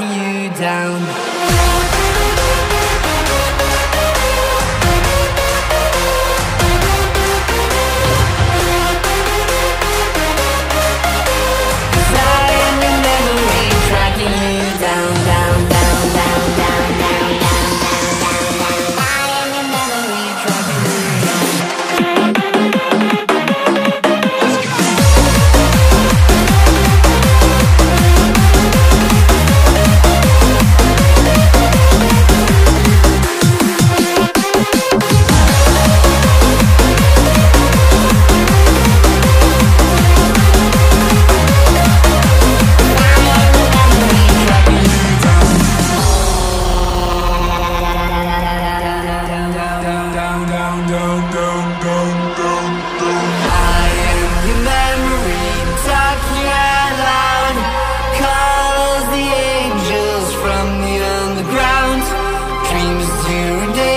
you down. dreams to